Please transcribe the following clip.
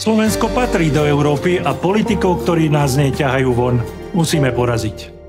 Slovensko patrí do Európy a politikov, ktorí nás neťahajú von, musíme poraziť.